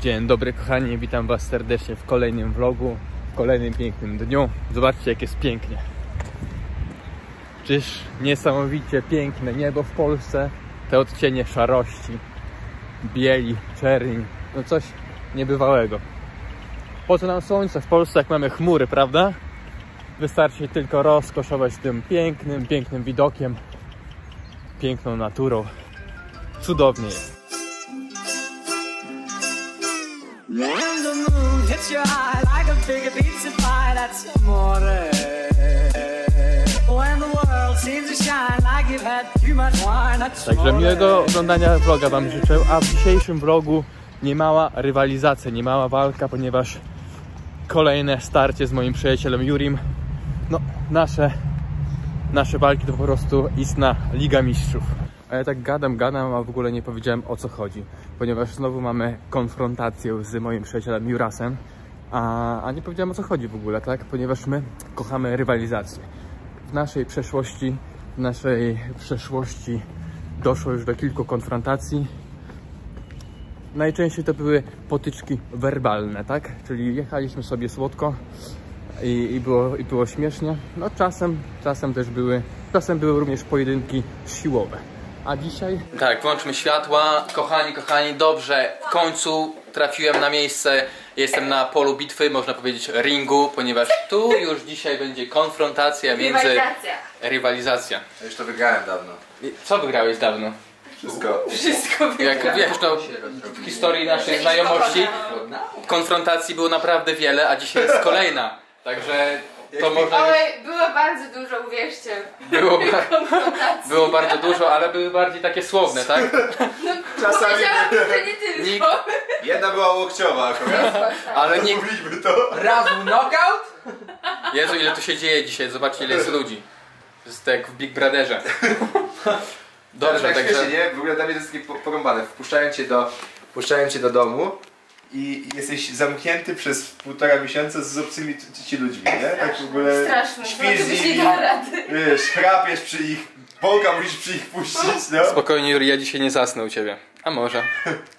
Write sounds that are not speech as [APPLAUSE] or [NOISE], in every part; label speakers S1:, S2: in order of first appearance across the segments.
S1: Dzień dobry kochani, witam was serdecznie w kolejnym vlogu, w kolejnym pięknym dniu. Zobaczcie jak jest pięknie. Czyż niesamowicie piękne niebo w Polsce, te odcienie szarości, bieli, czerni, no coś niebywałego. Po co nam słońce w Polsce, jak mamy chmury, prawda? Wystarczy tylko rozkoszować tym pięknym, pięknym widokiem, piękną naturą. Cudownie jest.
S2: When the moon hits your eye like a big pizza pie, that's amore. When the world seems to shine like you've had too much wine, that's
S1: Także miłego oglądania vloga Wam życzę, a w dzisiejszym vlogu niemała rywalizacja, niemała walka, ponieważ kolejne starcie z moim przyjacielem Jurim. No, nasze, nasze walki to po prostu istna Liga Mistrzów. A ja tak gadam, gadam, a w ogóle nie powiedziałem o co chodzi, ponieważ znowu mamy konfrontację z moim przyjacielem Jurasem, a, a nie powiedziałem o co chodzi w ogóle, tak? Ponieważ my kochamy rywalizację. W naszej przeszłości, w naszej przeszłości doszło już do kilku konfrontacji. Najczęściej to były potyczki werbalne, tak? Czyli jechaliśmy sobie słodko i, i, było, i było śmiesznie. No czasem, czasem też były, czasem były również pojedynki siłowe. A dzisiaj? Tak, włączmy światła. Kochani, kochani, dobrze, w końcu trafiłem na miejsce. Jestem na polu bitwy, można powiedzieć ringu, ponieważ tu już dzisiaj będzie konfrontacja między...
S3: Rywalizacja.
S1: Rywalizacja.
S4: Już to wygrałem dawno.
S1: Co wygrałeś dawno?
S4: Wszystko.
S3: Wszystko
S1: Jak wiesz, no, w historii naszej znajomości konfrontacji było naprawdę wiele, a dzisiaj jest kolejna. Także to.
S3: Oj, było bardzo dużo, uwierzcie. [LAUGHS]
S1: Było, ba-
S3: Konfrontacji.
S1: było bardzo dużo, ale były bardziej takie słowne, tak? [LAUGHS]
S4: Czasami
S3: Powiedziałam, że nie tylko.
S1: Nikt,
S4: Jedna była łokciowa akurat.
S1: ale nikt...
S4: Mówiliśmy to.
S5: Razu knockout?
S1: Jezu, ile tu się dzieje dzisiaj, zobaczcie ile jest ludzi. To jest jak w Big Brotherze. Dobrze,
S4: tak
S1: także...
S4: śmiesznie, nie? W ogóle dla mnie to jest takie po- porąbane. Wpuszczają cię do, wpuszczają cię do domu i jesteś zamknięty przez półtora miesiąca z obcymi ci- ludźmi, nie? Tak w ogóle
S3: Straszne,
S4: śpisz z nimi, wiesz, chrapiesz przy ich, Polka musisz przy ich puścić, no.
S1: Spokojnie, Juri, ja dzisiaj nie zasnę u ciebie. A może.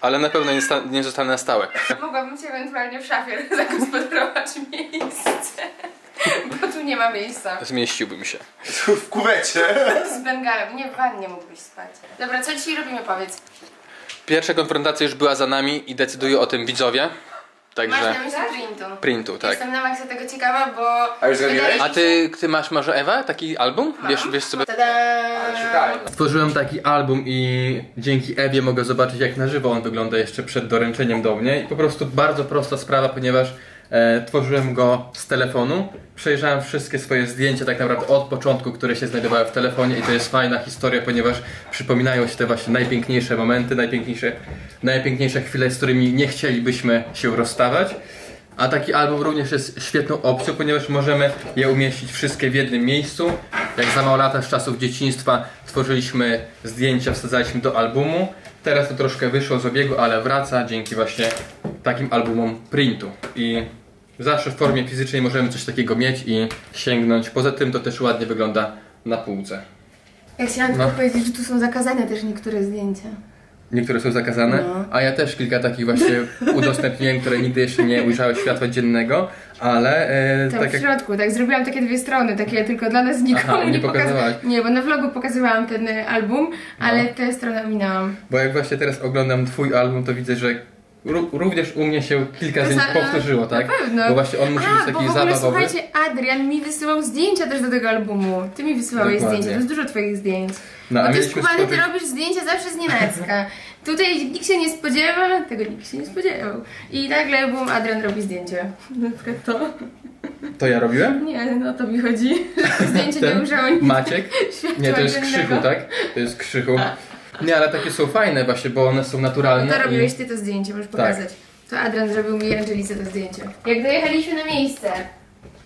S1: Ale na pewno nie, nie zostanę na stałe.
S3: Mogłabym ci ewentualnie w szafie [LAUGHS] zagospodarować miejsce. Bo tu nie ma miejsca.
S1: Zmieściłbym się.
S4: W kuwecie.
S3: Z bengalem. Nie, w wannie mógłbyś spać. Dobra, co dzisiaj robimy, powiedz.
S1: Pierwsza konfrontacja już była za nami i decydują o tym widzowie.
S3: Masz
S1: Także
S3: na myśli printu.
S1: printu, tak.
S3: Jestem na maksa tego ciekawa, bo...
S4: A już zrobiłeś?
S3: wydaje
S1: A ty, ty masz może Ewa taki album? Wiesz, wiesz co by...
S3: Tada!
S4: Szukałem.
S1: Stworzyłem taki album i dzięki Ewie mogę zobaczyć jak na żywo on wygląda jeszcze przed doręczeniem do mnie i po prostu bardzo prosta sprawa, ponieważ e, tworzyłem go z telefonu. Przejrzałem wszystkie swoje zdjęcia tak naprawdę od początku, które się znajdowały w telefonie i to jest fajna historia, ponieważ przypominają się te właśnie najpiękniejsze momenty, najpiękniejsze, najpiękniejsze chwile, z którymi nie chcielibyśmy się rozstawać. A taki album również jest świetną opcją, ponieważ możemy je umieścić wszystkie w jednym miejscu. Jak za mało lata z czasów dzieciństwa tworzyliśmy zdjęcia, wsadzaliśmy do albumu. Teraz to troszkę wyszło z obiegu, ale wraca dzięki właśnie takim albumom printu. I zawsze w formie fizycznej możemy coś takiego mieć i sięgnąć. Poza tym to też ładnie wygląda na półce.
S3: Ja chciałam
S1: No.
S3: tylko powiedzieć, że tu są zakazane też niektóre zdjęcia.
S1: Niektóre są zakazane,
S3: No.
S1: a ja też kilka takich właśnie [LAUGHS] udostępniłem, które nigdy jeszcze nie ujrzały światła dziennego, ale e,
S3: Tam
S1: tak
S3: w
S1: jak
S3: środku, tak, zrobiłam takie dwie strony, takie tylko dla nas nikomu
S1: Aha, nie
S3: pokazałam. Nie, bo na vlogu pokazywałam ten album, ale
S1: No.
S3: tę stronę ominęłam.
S1: Bo jak właśnie teraz oglądam twój album, to widzę, że również u mnie się kilka zdjęć powtórzyło, tak?
S3: Na pewno.
S1: Bo właśnie on musi
S3: A,
S1: być
S3: bo
S1: taki
S3: w ogóle
S1: zabawowy.
S3: słuchajcie, Adrian mi wysyłał zdjęcia też do tego albumu. Ty mi wysyłałeś
S1: Dokładnie.
S3: zdjęcia, to jest dużo twoich zdjęć.
S1: No, a
S3: bo ty skubany, ty robisz zdjęcia zawsze z nienacka. [LAUGHS] Tutaj nikt się nie spodziewa, tego nikt się nie spodziewał. I nagle bum, Adrian robi zdjęcie. Na [LAUGHS] przykład to.
S1: To ja robiłem?
S3: Nie, no o to mi chodzi. [LAUGHS] Zdjęcie nie
S1: Ten
S3: ujrzało nic
S1: Maciek? Nie, to jest. Krzychu, tak? To jest Krzychu. Nie, ale takie są fajne właśnie, bo one są naturalne.
S3: No to robiłeś
S1: i...
S3: ty to zdjęcie, możesz
S1: Tak.
S3: pokazać. To Adrian zrobił mi Angelice to zdjęcie. Jak dojechaliśmy na miejsce.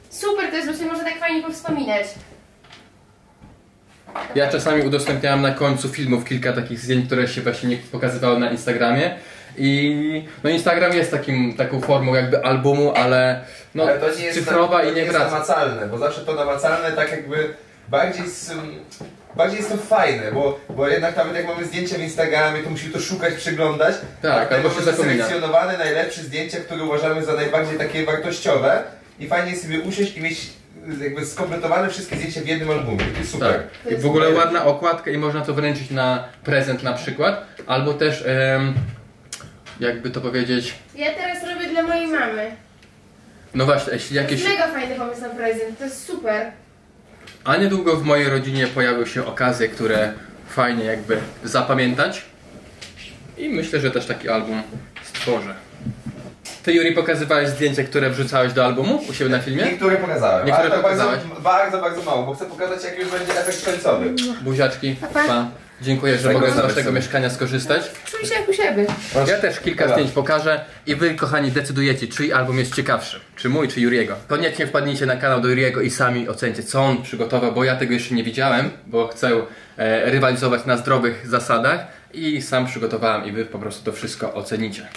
S3: Super, to jest właśnie można tak fajnie powspominać.
S1: Ja czasami udostępniałem na końcu filmów kilka takich zdjęć, które się właśnie nie pokazywały na Instagramie. I no Instagram jest takim, taką formą jakby albumu, ale no
S4: Ale to nie jest,
S1: cyfrowa
S4: to
S1: i nie
S4: jest
S1: wraca.
S4: namacalne, bo zawsze to namacalne tak jakby bardziej z, bardziej jest to fajne, bo, bo jednak nawet jak mamy zdjęcia w Instagramie, to musimy to szukać, przeglądać.
S1: Tak,
S4: tutaj
S1: albo się zapomina.
S4: selekcjonowane najlepsze zdjęcia, które uważamy za najbardziej takie wartościowe i fajnie jest sobie usiąść i mieć jakby skompletowane wszystkie zdjęcia w jednym albumie. To jest super.
S1: Tak. I w ogóle ładna okładka i można to wręczyć na prezent na przykład. Albo też, em, jakby to powiedzieć,
S3: Ja teraz robię dla mojej mamy.
S1: no właśnie, jeśli
S3: To
S1: jakieś...
S3: jest mega fajny pomysł na prezent, to jest super.
S1: A niedługo w mojej rodzinie pojawią się okazje, które fajnie jakby zapamiętać. I myślę, że też taki album stworzę. Ty Juri pokazywałeś zdjęcia, które wrzucałeś do albumu u siebie na filmie?
S4: Niektóre pokazałem,
S1: Niektóre
S4: ale to bardzo,
S1: pokazałeś.
S4: bardzo, bardzo mało, bo chcę pokazać jak już będzie efekt końcowy.
S1: Buziaczki,
S3: Pa.
S1: pa. Dziękuję, że mogę z waszego mieszkania skorzystać.
S3: Czuj się jak u siebie.
S1: Ja też kilka zdjęć pokażę i wy kochani decydujecie, czyj album jest ciekawszy. Czy mój, czy Juriego. Koniecznie wpadnijcie na kanał do Juriego i sami ocencie, co on przygotował, bo ja tego jeszcze nie widziałem, bo chcę e, rywalizować na zdrowych zasadach i sam przygotowałem i wy po prostu to wszystko ocenicie.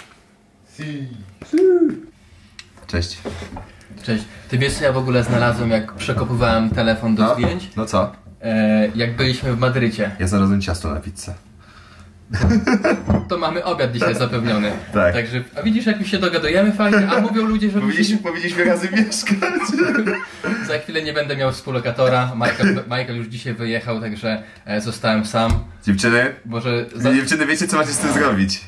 S4: Cześć.
S1: Cześć. Ty wiesz co ja w ogóle znalazłem, jak przekopywałem telefon do zdjęć?
S4: No co?
S1: E, jak byliśmy w Madrycie.
S4: Ja znalazłem ciasto na pizzę.
S1: To mamy obiad dzisiaj zapewniony.
S4: Tak.
S1: Także, a widzisz jak mi się dogadujemy fajnie, a mówią ludzie, że
S4: Powinniśmy, powinniśmy razem mieszkać. [LAUGHS]
S1: Za chwilę nie będę miał współlokatora. Michael, Michael już dzisiaj wyjechał, także e, zostałem sam.
S4: Dziewczyny,
S1: Może za...
S4: dziewczyny wiecie co macie z tym zrobić.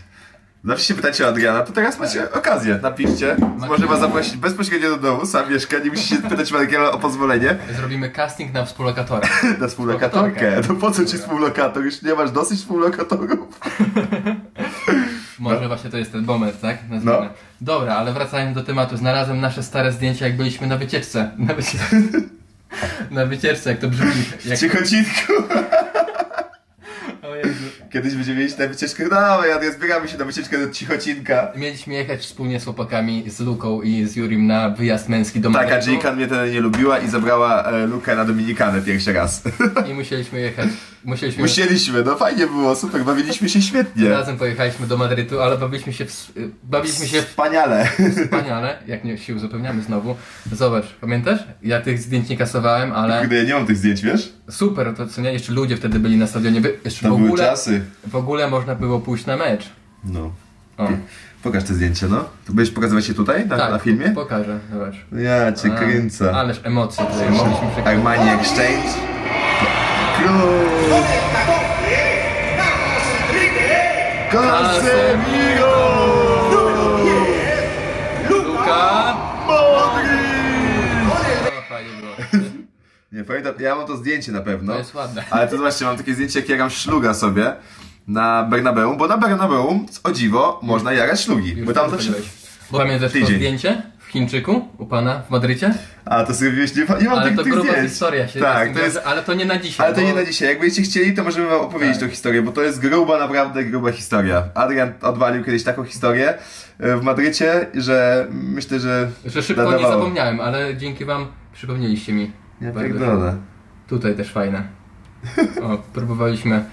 S4: Zawsze się pytacie o Adriana, to teraz macie okazję. Napiszcie, może was zaprosić bezpośrednio do domu, sam mieszka, nie musicie pytać Adriana o pozwolenie
S1: zrobimy casting na współlokatora. [LAUGHS]
S4: na współlokatorkę. No po co ci współlokator? Już nie masz dosyć współlokatorów? [LAUGHS]
S1: Może właśnie to jest ten moment, tak? Nazwijmy.
S4: No.
S1: Dobra, ale wracając do tematu. Znalazłem nasze stare zdjęcia, jak byliśmy na wycieczce. [LAUGHS] Na, wycie... na wycieczce, jak to brzmi. Jak...
S4: Cichocinku.
S1: O Jezu.
S4: Kiedyś będziemy mieć na wycieczkę, no ja zbieramy się na wycieczkę do Cichocinka.
S1: Mieliśmy jechać wspólnie z chłopakami, z Luką i z Jurim na wyjazd męski do
S4: Tak, a
S1: Madrytu.
S4: Jikan mnie wtedy nie lubiła i zabrała e, Lukę na Dominikanę pierwszy raz.
S1: I musieliśmy jechać. Musieliśmy...
S4: Musieliśmy, no fajnie było, super, bawiliśmy się świetnie.
S1: Razem pojechaliśmy do Madrytu, ale bawiliśmy się, w... bawiliśmy się
S4: Wspaniale.
S1: wspaniale, jak nie się uzupełniamy znowu. Zobacz, pamiętasz? Ja tych zdjęć nie kasowałem, ale
S4: Kurde, ja nie mam tych zdjęć, wiesz?
S1: super, to co nie, jeszcze ludzie wtedy byli na stadionie, jeszcze
S4: To
S1: w
S4: były
S1: ogóle,
S4: czasy.
S1: w ogóle można było pójść na mecz.
S4: No.
S1: O,
S4: Pokaż te zdjęcie, no. To będziesz pokazywać się tutaj, na,
S1: tak,
S4: na filmie?
S1: pokażę, zobacz.
S4: Ja cię
S1: A,
S4: kręcę.
S1: Ależ emocje tutaj mogliśmy.
S4: Armani Exchange. Król! Casemiro!
S1: Luka!
S4: Modric!
S1: O, fajnie było.
S4: Nie, pamiętam, ja mam to zdjęcie na pewno.
S1: To jest ładne.
S4: Ale to zobaczcie, mam takie zdjęcie, jak jaram szluga sobie na Bernabeu, bo na Bernabeu, o dziwo, można jarać szlugi.
S1: Już
S4: Bo tam to.
S1: Pamiętasz to
S4: Tydzień.
S1: zdjęcie w Chińczyku u pana w Madrycie?
S4: A, to zrobiłeś, nie, nie mam
S1: Ale
S4: tych,
S1: to
S4: tych
S1: gruba
S4: zdjęć.
S1: historia się
S4: Tak, to jest,
S1: wiąże, ale to nie na dzisiaj.
S4: ale to
S1: bo-
S4: nie na dzisiaj. Jak będziecie chcieli, to możemy wam opowiedzieć
S1: Tak.
S4: tą historię, bo to jest gruba, naprawdę gruba historia. Adrian odwalił kiedyś taką historię e, w Madrycie, że myślę, że...
S1: Że szybko nie
S4: nadawało.
S1: zapomniałem, ale dzięki wam przypomnieliście mi.
S4: Ja
S1: Bardzo
S4: pierdolę.
S1: Tutaj też fajne. O, próbowaliśmy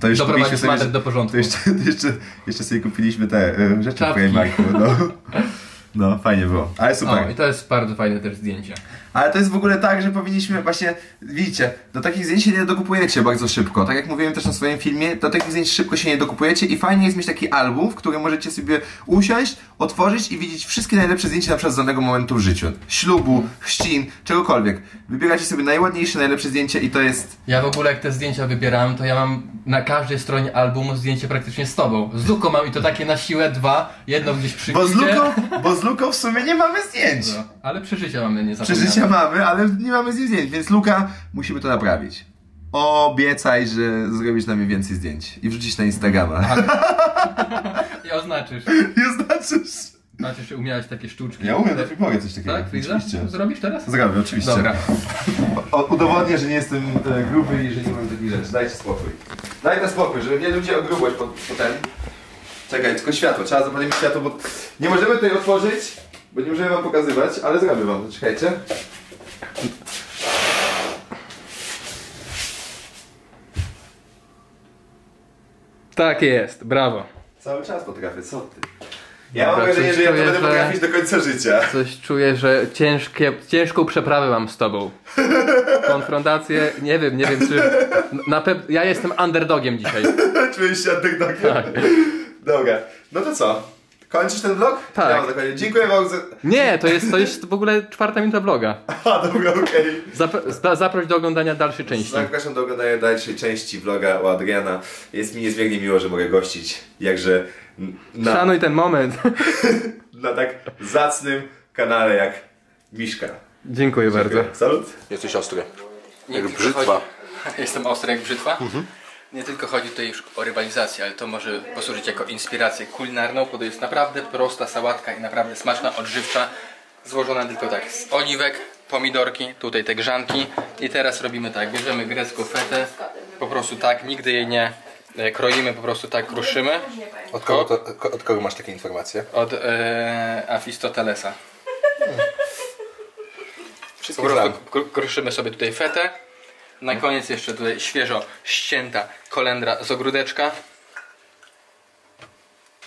S4: To już
S1: doprowadzić
S4: sobie...
S1: Do porządku.
S4: To jeszcze, to jeszcze, jeszcze sobie kupiliśmy te e, rzeczy
S1: Czapki.
S4: Primarku, no. [LAUGHS] No, fajnie było. Ale super.
S1: O, i to jest bardzo fajne też zdjęcie.
S4: Ale to jest w ogóle tak, że powinniśmy właśnie, widzicie, do takich zdjęć się nie dokupujecie bardzo szybko. Tak jak mówiłem też na swoim filmie, do takich zdjęć szybko się nie dokupujecie i fajnie jest mieć taki album, w którym możecie sobie usiąść, otworzyć i widzieć wszystkie najlepsze zdjęcia na przykład z danego momentu w życiu. Ślubu, chrzcin, czegokolwiek. Wybieracie sobie najładniejsze, najlepsze zdjęcie i to jest...
S1: Ja w ogóle jak te zdjęcia wybierałem, to ja mam na każdej stronie albumu zdjęcie praktycznie z tobą. Z Luką mam i to takie na siłę dwa, jedno gdzieś przy
S4: Bo z. Luką, bo z Luką w sumie nie mamy zdjęć.
S1: No, ale przeżycia mamy, nie.
S4: Przeżycia mamy, ale nie mamy z nim zdjęć, więc Luka, musimy to naprawić. Obiecaj, że zrobisz na mnie więcej zdjęć i wrzucić na Instagrama. [LAUGHS]
S1: I oznaczysz.
S4: Nie znaczysz.
S1: Znaczy, że umiałeś takie sztuczki.
S4: Ja umiem, to mogę coś takiego.
S1: Tak?
S4: Oczywiście.
S1: Zrobisz teraz?
S4: Zrobię, oczywiście.
S1: Dobra.
S4: O, udowodnię, że nie jestem e, gruby i że nie mam takich rzeczy. Dajcie spokój. Daj na spokój, żeby mnie ludzie o grubość po, potem. Czekaj, tylko światło. Trzeba zapalić światło, bo nie możemy tutaj otworzyć, bo nie możemy wam pokazywać, ale zrobię wam. Czekajcie.
S1: Tak jest, brawo.
S4: Cały czas potrafię, co ty? Ja mam
S1: Dobra,
S4: wrażenie,
S1: coś
S4: że ja to
S1: czuję,
S4: będę
S1: że-
S4: potrafić do końca życia.
S1: Coś czuję, że ciężkie, ciężką przeprawę mam z tobą. konfrontację, nie wiem, nie wiem czy... Na ja jestem underdogiem dzisiaj. [LAUGHS]
S4: Czułeś się underdogiem?
S1: Tak.
S4: Dobra, no to co? Kończysz ten vlog?
S1: Tak.
S4: Ja. Dziękuję wam za...
S1: Nie, to jest, to jest w ogóle czwarta minuta vloga. [LAUGHS]
S4: A, dobra, okej.
S1: Zap- zda- zaproś do oglądania dalszej części.
S4: Zapraszam do oglądania dalszej części vloga u Adriana. Jest mi niezmiernie miło, że mogę gościć. Jakże na,
S1: Szanuj ten moment. [LAUGHS]
S4: na tak zacnym kanale jak Miszka.
S1: Dziękuję bardzo.
S4: Salut.
S5: Jesteś ostry.
S1: Nie
S5: Jak brzytwa. [LAUGHS]
S1: Jestem ostry jak brzytwa. Nie tylko chodzi tutaj już o rywalizację, ale to może posłużyć jako inspirację kulinarną, bo to jest naprawdę prosta sałatka i naprawdę smaczna, odżywcza. Złożona tylko tak z oliwek, pomidorki, tutaj te grzanki. I teraz robimy tak, bierzemy grecką fetę, po prostu tak, nigdy jej nie e, kroimy, po prostu tak kruszymy.
S5: Od kogo, to, od kogo masz takie informacje?
S1: Od e, Afistotelesa. Prostu kru- kruszymy sobie tutaj fetę. Na koniec jeszcze tutaj świeżo ścięta kolendra z ogródeczka.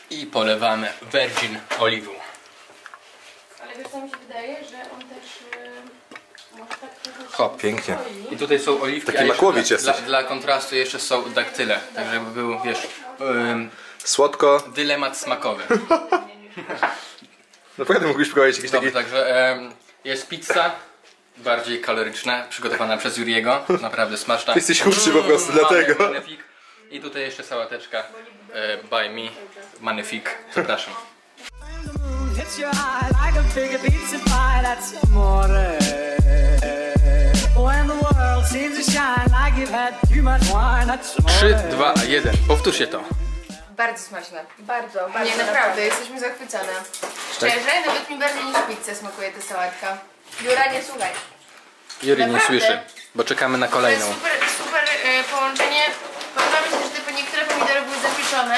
S1: I polewamy virgin oliwą.
S3: Ale wiesz co mi się wydaje, że on też... Yy, może tak trochę.
S5: Pięknie.
S1: I tutaj są oliwki,
S5: Taki
S1: a jeszcze
S5: Makłowicz
S1: dla,
S5: jesteś.
S1: Dla, dla kontrastu jeszcze są daktyle. Tak żeby był, wiesz, ym,
S5: Słodko.
S1: dylemat smakowy. [LAUGHS]
S5: Naprawdę mógłbyś prowadzić jakiś taki...
S1: Także em, jest pizza. Bardziej kaloryczna, przygotowana przez Juriego. Naprawdę smaczna.
S5: Ty [LAUGHS] jesteś chudszy po prostu,
S1: Mm,
S5: dlatego.
S1: Magnifique. I tutaj jeszcze sałateczka e, by me. Magnifique. Zapraszam.
S2: When the moon hits your eye like a big pizza pie, that's amore. When the world seems to shine like you've had too much wine, that's amore.
S1: 3, 2, 1. Powtórzcie to.
S3: Bardzo smaczne.
S6: Bardzo, bardzo.
S3: Nie, naprawdę, jesteśmy zachwycone. Szczerze, nawet mi bardziej niż pizza smakuje ta sałatka.
S6: Jura, nie słuchaj.
S1: Juri nie
S3: Naprawdę?
S1: słyszy, bo czekamy na
S3: To jest
S1: kolejną.
S3: super, super e, połączenie. Podoba mi się, że te niektóre pomidory były zapieczone,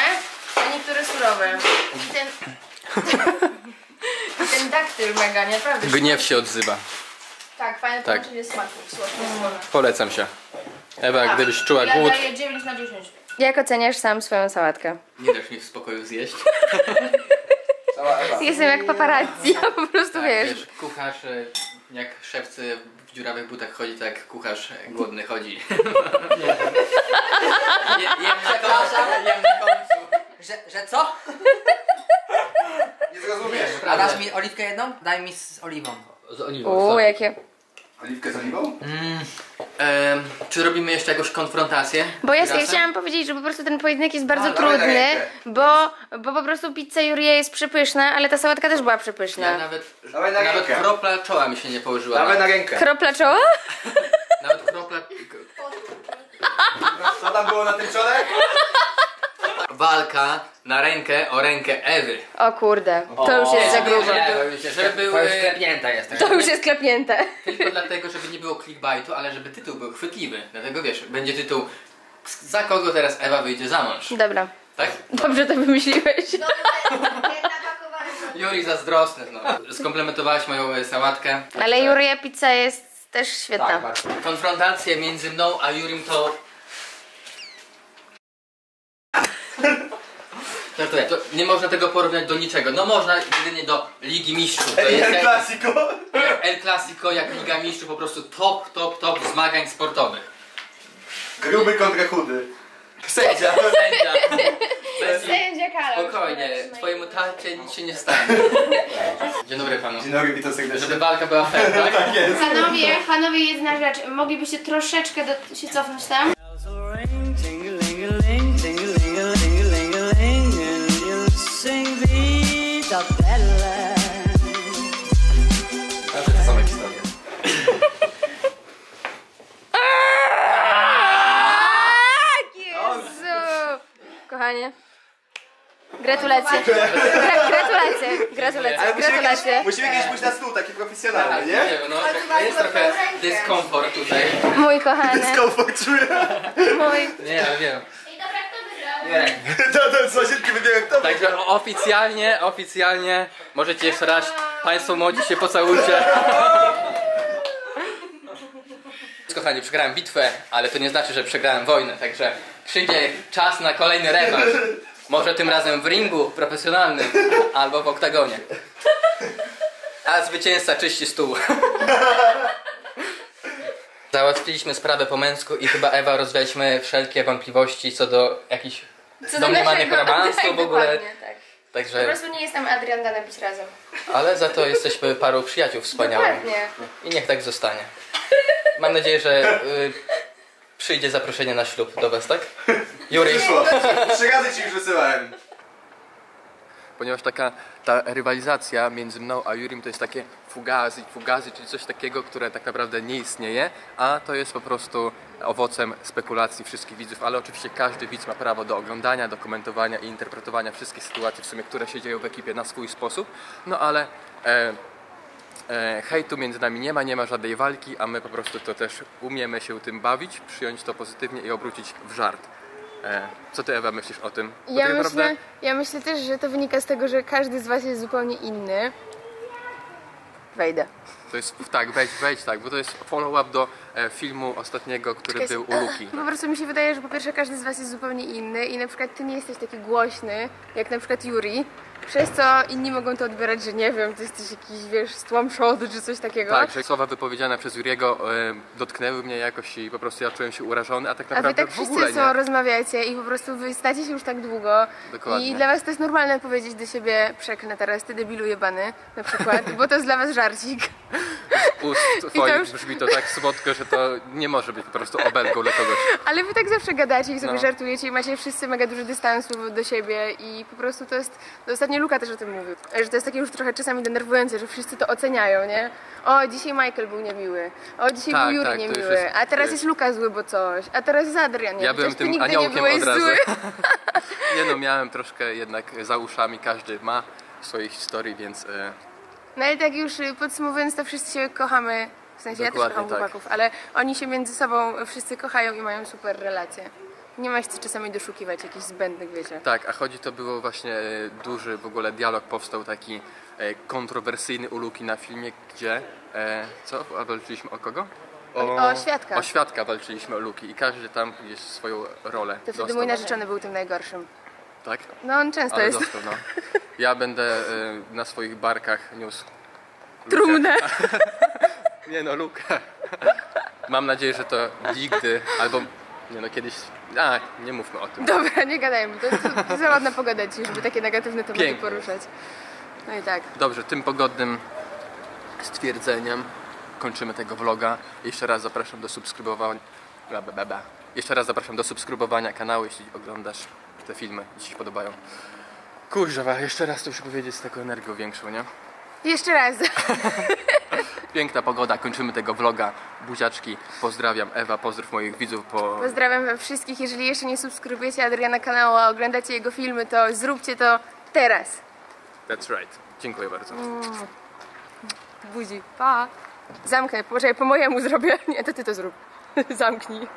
S3: a niektóre surowe. I ten... [LAUGHS] I ten daktyl mega, naprawdę.
S1: Gniew się odzywa.
S6: Tak, fajne
S1: Tak.
S6: połączenie smaków, słodkie, słone.
S1: Polecam się. Ewa, gdybyś czuła
S3: Ja
S1: głód,
S3: daję 9 na 10.
S6: Jak oceniasz sam swoją sałatkę?
S1: nie dasz mi w spokoju zjeść. [LAUGHS]
S6: Jestem jak paparazzi, ja po prostu
S1: Tak,
S6: wiesz.
S1: wiesz, kucharz, e, jak szewcy w dziurawych butach chodzi, tak kucharz głodny chodzi. Je- Jem na końcu, jem na końcu.
S7: Że, że co?
S4: Nie zrozumiesz.
S7: A dasz mi oliwkę jedną? Daj mi z oliwą.
S1: Z oliwą.
S6: Uuu,
S1: sorry.
S6: jakie.
S4: Oliwkę z oliwą?
S1: Em, czy robimy jeszcze jakąś konfrontację?
S6: Bo ja, ja
S1: Razem?
S6: chciałam powiedzieć, że po prostu ten pojedynek jest bardzo
S4: A, dawaj
S6: trudny,
S4: rękę.
S6: bo, bo po prostu pizza Juria jest przepyszna, ale ta sałatka też była
S1: Ja
S6: przepyszna.
S1: nawet,
S4: Dawaj na
S1: nawet
S4: rękę.
S1: kropla czoła mi się nie położyła.
S4: Dawaj na rękę.
S6: Kropla czoła?
S1: Nawet kropla...
S4: Co tam było na tym czole?
S1: Walka na rękę o rękę Ewy.
S6: O kurde, to już jest za grubo.
S1: Nie, to już jest- żeby był,
S7: To już
S1: e,
S7: klepnięta jest.
S6: To już jest klepnięte.
S1: Tylko dlatego, żeby nie było clickbaitu, ale żeby tytuł był chwytliwy. Dlatego wiesz, będzie tytuł Za kogo teraz Ewa wyjdzie za mąż?
S6: Dobra,
S1: Tak?
S6: dobrze to wymyśliłeś.
S1: Juri zazdrosny, no. Skomplementowałaś moją e, sałatkę.
S6: Ale Juria pizza jest też świetna.
S1: Tak, bardzo. Konfrontację między mną a Jurim to... Żartuję, to nie można tego porównać do niczego. No można jedynie do Ligi Mistrzów. To jest
S4: El
S1: jak,
S4: Clasico.
S1: El Clasico, jak Liga Mistrzów, po prostu top, top, top zmagań sportowych.
S4: Gruby kontra chudy. Sędzia.
S1: Sędzia.
S6: Sędzia Karol.
S1: Spokojnie, twojemu tacie nic się nie stanie. Dzień dobry panu.
S4: Dzień dobry, witam serdecznie.
S1: Żeby walka była fair, tak?
S4: Tak jest.
S3: Panowie, panowie, jedna rzecz. Moglibyście troszeczkę do, się cofnąć tam?
S6: Gratulacje. Gra, gratulacje. Gratulacje.
S4: Ale musimy
S6: Gratulacje.
S4: kiedyś, musimy kiedyś pójść na stół taki profesjonalny, nie?
S1: No, tak, jest trochę dyskomfort tutaj.
S6: Mój kochany.
S4: Komfort czuję.
S6: Mój.
S1: Nie, ja wiem. [LAUGHS]
S4: To, to sąsiedki wybiera kto
S1: Także oficjalnie, oficjalnie możecie jeszcze raz Państwo młodzi się pocałujcie. [LAUGHS] Kochani, przegrałem bitwę, ale to nie znaczy, że przegrałem wojnę, także przyjdzie czas na kolejny rewanż. Może tym razem w ringu profesjonalnym albo w oktagonie. A zwycięzca czyści stół. [LAUGHS] Załatwiliśmy sprawę po męsku i chyba Ewa rozwialiśmy wszelkie wątpliwości co do jakichś
S3: Co
S1: domniemanych
S3: naszego- [LAUGHS]
S1: romansów
S3: tak,
S1: w ogóle.
S3: tak. Po
S1: Także,
S3: prostu nie jestem Adrian dana być razem.
S1: ale za to jesteśmy parą przyjaciół wspaniałych.
S3: Dokładnie.
S1: I niech tak zostanie. Mam nadzieję, że y, przyjdzie zaproszenie na ślub do was, tak? [LAUGHS] Jury.
S4: Trzy razy ci już wysyłałem.
S1: Ponieważ taka ta rywalizacja między mną a Jurim to jest takie fugazi, fugazi, czyli coś takiego, które tak naprawdę nie istnieje, a to jest po prostu owocem spekulacji wszystkich widzów, ale oczywiście każdy widz ma prawo do oglądania, do komentowania i interpretowania wszystkich sytuacji w sumie, które się dzieją w ekipie na swój sposób, no ale e, hejtu między nami nie ma, nie ma żadnej walki, a my po prostu to też umiemy się tym bawić, przyjąć to pozytywnie i obrócić w żart. E, co ty Ewa myślisz o tym?
S3: Ja
S1: tak
S3: myślę,
S1: naprawdę-
S3: ja myślę też, że to wynika z tego, że każdy z Was jest zupełnie inny. Wejdę.
S1: To jest, tak, wejdź, wejdź tak, bo to jest follow-up do e, filmu ostatniego, który
S3: Czekaj,
S1: był u Luki.
S3: Po prostu mi się wydaje, że po pierwsze każdy z Was jest zupełnie inny i na przykład Ty nie jesteś taki głośny, jak na przykład Yuri, przez co inni mogą to odbierać, że nie wiem, Ty jesteś jakiś, wiesz, stłamszony czy coś takiego.
S1: Tak, że słowa wypowiedziane przez Juriego e, dotknęły mnie jakoś i po prostu ja czułem się urażony, a tak
S3: A
S1: naprawdę
S3: wy tak
S1: w ogóle
S3: wszyscy
S1: nie.
S3: co rozmawiacie i po prostu wy znacie się już tak długo
S1: Dokładnie.
S3: i dla was to jest normalne powiedzieć do siebie przeklnę teraz, ty debilu jebany na przykład, bo to jest dla was żarcik. [LAUGHS]
S1: Ust
S3: to
S1: twoich
S3: już-
S1: brzmi to tak słodko, że to nie może być po prostu obelgą dla kogoś.
S3: Ale wy tak zawsze gadacie i sobie
S1: No.
S3: żartujecie i macie wszyscy mega duży dystansu do siebie i po prostu to jest, to ostatnio Luka też o tym mówił, że to jest takie już trochę czasami denerwujące, że wszyscy to oceniają, nie? O, dzisiaj Michael był niemiły, o, dzisiaj
S1: Tak,
S3: był Yuri
S1: tak, to
S3: niemiły,
S1: jest-
S3: a teraz
S1: to
S3: jest Luka zły, bo coś, a teraz jest Adrian, nie?
S1: Ja byłem
S3: ty
S1: tym aniołkiem od razu.
S3: zły. [LAUGHS]
S1: Nie no, miałem troszkę jednak za uszami, każdy ma swoje historii, więc e,
S3: No ale tak już y, podsumowując, to wszyscy się kochamy. W sensie ja też
S1: Dokładnie
S3: kocham
S1: tak.
S3: chłopaków, ale oni się między sobą wszyscy kochają i mają super relacje. Nie ma się co czasami doszukiwać jakichś zbędnych, wiecie.
S1: Tak, a chodzi to było właśnie e, duży w ogóle dialog powstał taki e, kontrowersyjny u Luki na filmie, gdzie e, co? A walczyliśmy o kogo?
S3: O- o świadka.
S1: O świadka walczyliśmy o Luki i każdy tam gdzieś swoją rolę
S3: To wtedy
S1: dostał.
S3: mój narzeczony był tym najgorszym.
S1: Tak?
S3: No on często
S1: Ale
S3: jest.
S1: no. Ja będę e, na swoich barkach niósł Lukę.
S3: Trumnę. [LAUGHS]
S1: Nie no, Lukę. Mam nadzieję, że to nigdy, albo nie no, kiedyś... A, nie mówmy o tym.
S3: Dobra, nie gadajmy. To, to, to za ładna pogoda ci, żeby takie negatywne tematy
S1: Pięknie.
S3: poruszać. No i tak.
S1: Dobrze, tym pogodnym stwierdzeniem kończymy tego vloga. Jeszcze raz zapraszam do subskrybowania. Bla, bla, bla, bla. Jeszcze raz zapraszam do subskrybowania kanału, jeśli oglądasz te filmy Ci się podobają. Kurwa, jeszcze raz to muszę powiedzieć z taką energią większą, nie?
S3: Jeszcze raz. [LAUGHS]
S1: Piękna pogoda, kończymy tego vloga. Buziaczki, pozdrawiam. Ewa, pozdrów moich widzów po...
S3: Pozdrawiam wszystkich. Jeżeli jeszcze nie subskrybujecie Adriana kanału, a oglądacie jego filmy, to zróbcie to teraz.
S1: That's right. Dziękuję bardzo.
S3: Buzi. Pa. Zamknę. Poczekaj, po mojemu zrobię. [LAUGHS] Nie, to ty to zrób. [LAUGHS] Zamknij.